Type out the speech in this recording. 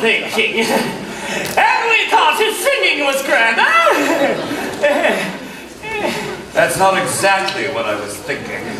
thinking. And we thought his singing was grand, huh? That's not exactly what I was thinking.